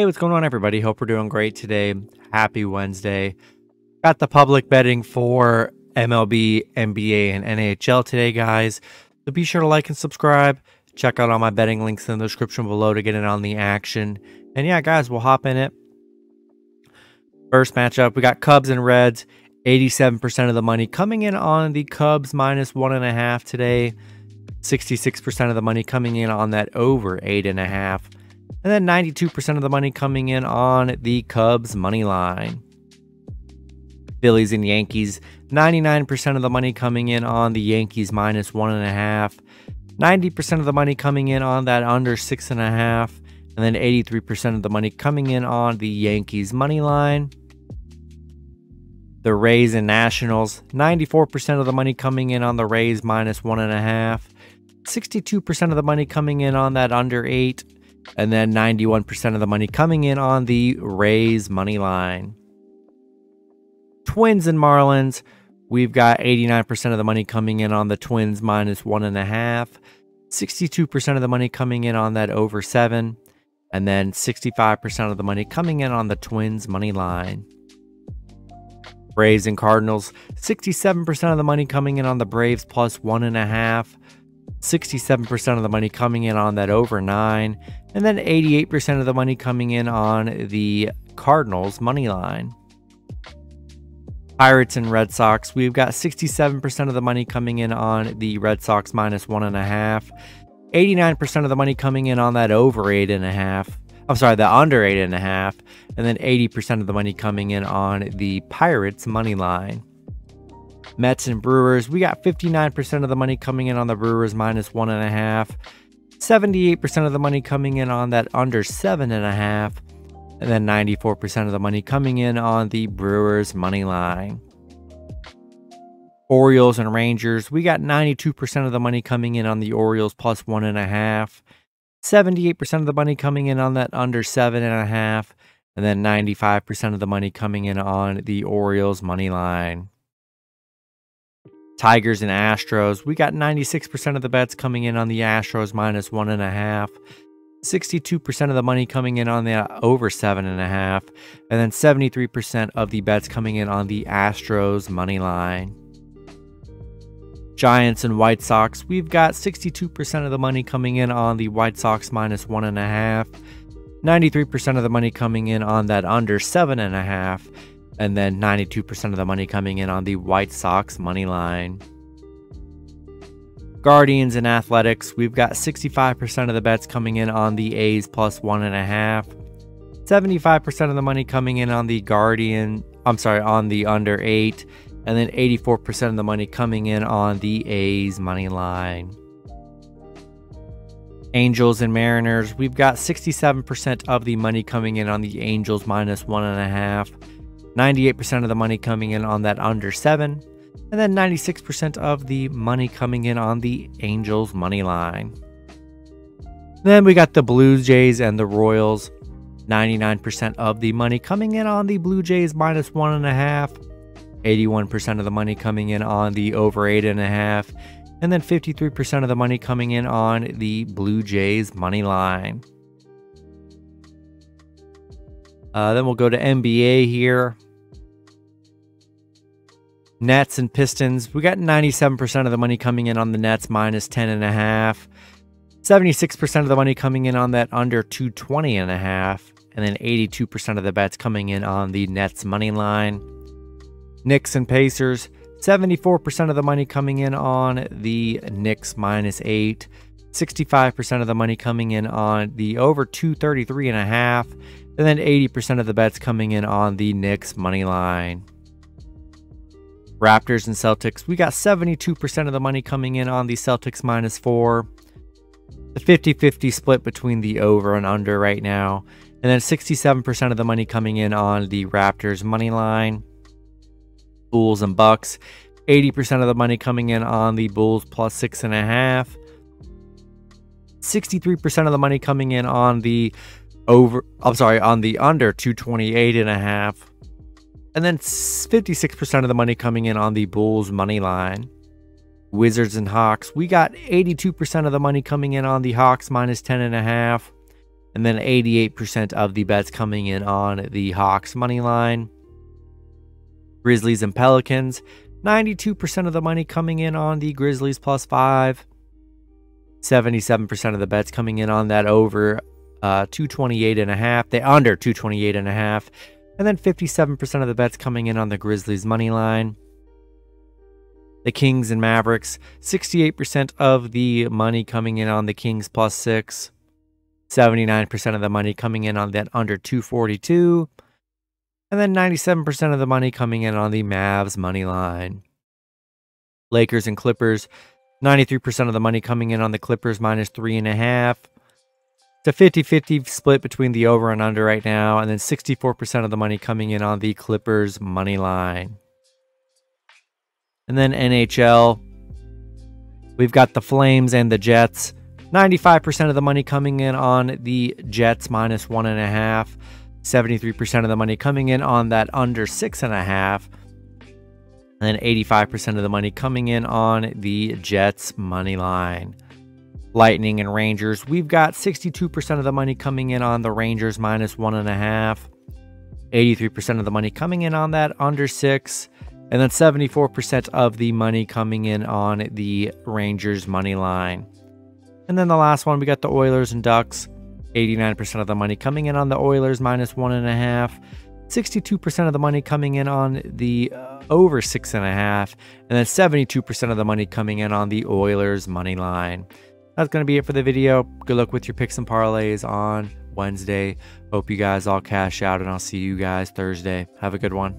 Hey, what's going on, everybody? Hope we're doing great today. Happy Wednesday. Got the public betting for MLB, NBA, and NHL today, guys. So be sure to like and subscribe. Check out all my betting links in the description below to get in on the action. And yeah, guys, we'll hop in it. First matchup, we got Cubs and Reds. 87% of the money coming in on the Cubs minus one and a half today. 66% of the money coming in on that over eight and a half. And then 92% of the money coming in on the Cubs money line. Phillies and Yankees, 99% of the money coming in on the Yankees minus one and a half. 90% of the money coming in on that under six and a half. And then 83% of the money coming in on the Yankees money line. The Rays and Nationals, 94% of the money coming in on the Rays minus one and a half. 62% of the money coming in on that under eight and then 91% of the money coming in on the Rays money line. Twins and Marlins, we've got 89% of the money coming in on the Twins minus one and a half, 62% of the money coming in on that over seven, and then 65% of the money coming in on the Twins money line. Braves and Cardinals, 67% of the money coming in on the Braves plus one and a half, 67% of the money coming in on that over nine, and then 88% of the money coming in on the Cardinals money line. Pirates and Red Sox, we've got 67% of the money coming in on the Red Sox minus one and a half, 89% of the money coming in on that over eight and a half. I'm sorry, the under eight and a half, and then 80% of the money coming in on the Pirates money line. Mets and Brewers, we got 59% of the money coming in on the Brewers minus one and a half, 78% of the money coming in on that under seven and a half, and then 94% of the money coming in on the Brewers money line. Orioles and Rangers, we got 92% of the money coming in on the Orioles plus one and a half, 78% of the money coming in on that under seven and a half, and then 95% of the money coming in on the Orioles money line. Tigers and Astros. We got 96% of the bets coming in on the Astros minus one and a half. 62% of the money coming in on the uh, over seven and a half. And then 73% of the bets coming in on the Astros money line. Giants and White Sox. We've got 62% of the money coming in on the White Sox minus one and a half. 93% of the money coming in on that under seven and a half and then 92% of the money coming in on the White Sox money line. Guardians and Athletics, we've got 65% of the bets coming in on the A's plus one and a half. 75% of the money coming in on the Guardian, I'm sorry, on the under eight, and then 84% of the money coming in on the A's money line. Angels and Mariners, we've got 67% of the money coming in on the Angels minus one and a half. 98% of the money coming in on that under seven, and then 96% of the money coming in on the Angels money line. Then we got the Blue Jays and the Royals. 99% of the money coming in on the Blue Jays minus one and a half. 81% of the money coming in on the over eight and a half. And then 53% of the money coming in on the Blue Jays money line. Uh, then we'll go to NBA here. Nets and Pistons. We got 97% of the money coming in on the Nets minus 10 and a half. 76% of the money coming in on that under 220 and a half. And then 82% of the bets coming in on the Nets money line. Knicks and Pacers. 74% of the money coming in on the Knicks minus 8. 65% of the money coming in on the over 233 and a half and then 80% of the bets coming in on the Knicks money line. Raptors and Celtics, we got 72% of the money coming in on the Celtics minus four. The 50 50 split between the over and under right now. And then 67% of the money coming in on the Raptors money line. Bulls and Bucks, 80% of the money coming in on the Bulls plus six and a half. 63% of the money coming in on the over I'm sorry, on the under 228 and a half. And then 56% of the money coming in on the Bulls money line. Wizards and Hawks, we got 82% of the money coming in on the Hawks minus 10 and a half. And then 88% of the bets coming in on the Hawks money line. Grizzlies and Pelicans, 92% of the money coming in on the Grizzlies plus five. 77% of the bets coming in on that over uh, 228 and a half. They under 228 and a half. And then 57% of the bets coming in on the Grizzlies money line. The Kings and Mavericks, 68% of the money coming in on the Kings plus six. 79% of the money coming in on that under 242. And then 97% of the money coming in on the Mavs money line. Lakers and Clippers, 93% of the money coming in on the Clippers minus three and a half. It's a 50 50 split between the over and under right now, and then 64% of the money coming in on the Clippers money line. And then NHL, we've got the Flames and the Jets. 95% of the money coming in on the Jets minus one and a half. 73% of the money coming in on that under six and a half. And then 85% of the money coming in on the Jets money line. Lightning and Rangers, we've got 62% of the money coming in on the Rangers minus one and a half. 83% of the money coming in on that under six. And then 74% of the money coming in on the Rangers money line. And then the last one, we got the Oilers and Ducks. 89% of the money coming in on the Oilers minus one and a half. 62% of the money coming in on the uh, over six and a half. And then 72% of the money coming in on the Oilers money line. That's going to be it for the video. Good luck with your picks and parlays on Wednesday. Hope you guys all cash out, and I'll see you guys Thursday. Have a good one.